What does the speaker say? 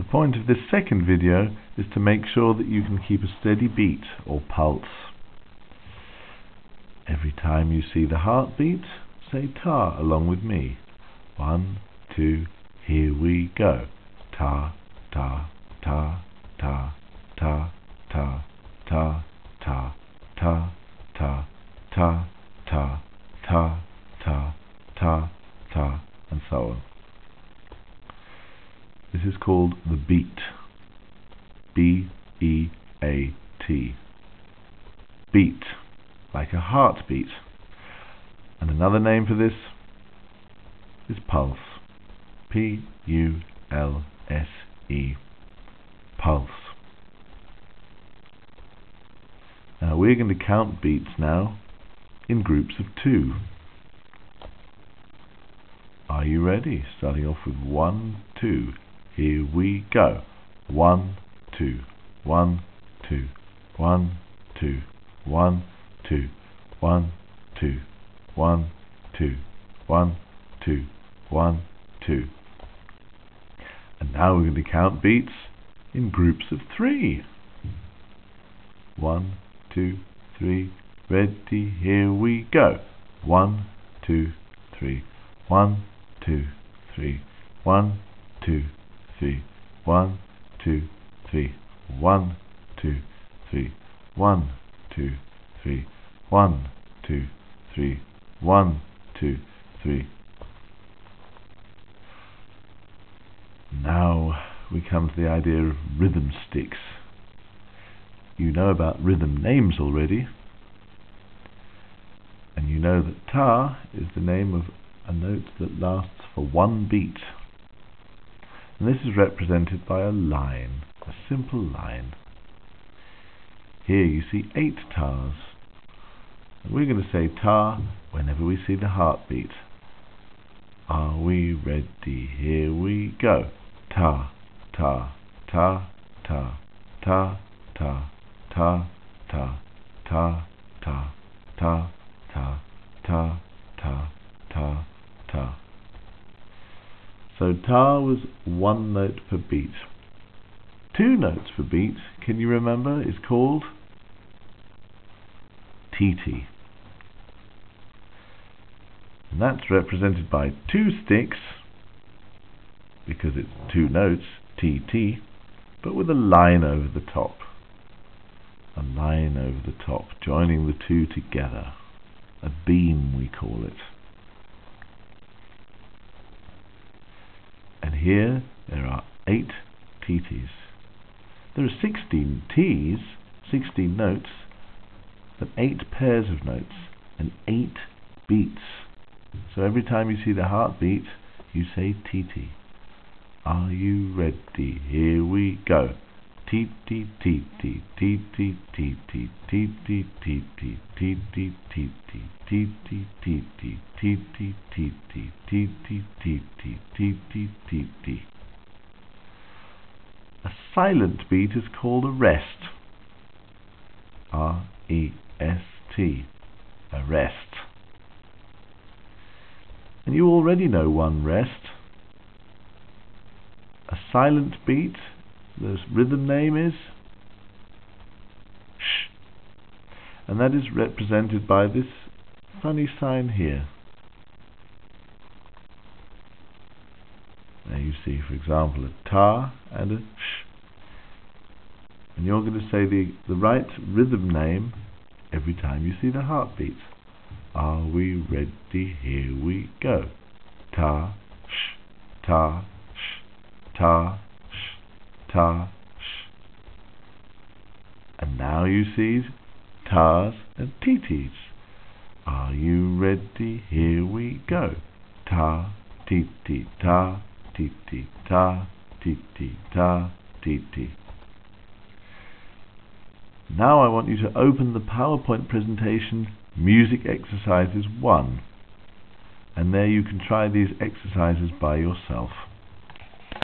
The point of this second video is to make sure that you can keep a steady beat or pulse. Every time you see the heartbeat, say ta along with me. One, two, here we go. Ta, ta, ta, ta, ta, ta, ta, ta, ta, ta, ta, ta, ta, ta, ta, ta, and so on. This is called the beat. B-E-A-T. Beat, like a heartbeat. And another name for this is pulse. P-U-L-S-E. Pulse. Now we're going to count beats now in groups of two. Are you ready? Starting off with one, two. Here we go. One, two, one, two, one, two, one, two, one, two, one, two, one, two, one, two. And now we're going to count beats in groups of three. One, two, three, ready, here we go. One, two, three, one, two, three, one, two, three, one, two, three, one, two, three, one, two, three, one, two, three, one, two, three. Now we come to the idea of rhythm sticks. You know about rhythm names already, and you know that ta is the name of a note that lasts for one beat. And this is represented by a line, a simple line. Here you see eight tars. And we're going to say ta whenever we see the heartbeat. Are we ready? Here we go. Ta, ta, ta, ta, ta, ta, ta, ta, ta, ta, ta, ta, ta, ta, ta. So ta was one note per beat. Two notes per beat, can you remember, is called titi. And that's represented by two sticks, because it's two notes, titi, but with a line over the top. A line over the top, joining the two together. A beam, we call it. Here there are eight titis. There are 16 Ts, 16 notes, but eight pairs of notes and eight beats. So every time you see the heartbeat, you say titi. Are you ready? Here we go. A silent beat is called a rest. R E S T. A rest. And you already know one rest. A silent beat the rhythm name is? Sh. And that is represented by this funny sign here. Now you see for example a ta and a sh. And you're going to say the, the right rhythm name every time you see the heartbeat are we ready? Here we go. Ta sh ta sh ta ta. And now you see tars and titis. Are you ready? Here we go. Ta, titi, ta, titi, ta, titi, ta, titi. Now I want you to open the PowerPoint presentation Music Exercises 1 and there you can try these exercises by yourself.